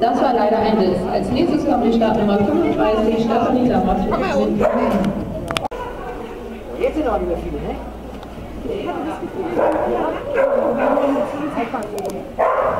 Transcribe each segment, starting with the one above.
Das war leider ein Witz. Als nächstes kommt die Startnummer 35, Stefanie Lammert. Jetzt sind auch nicht mehr viele, ne?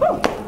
Woo!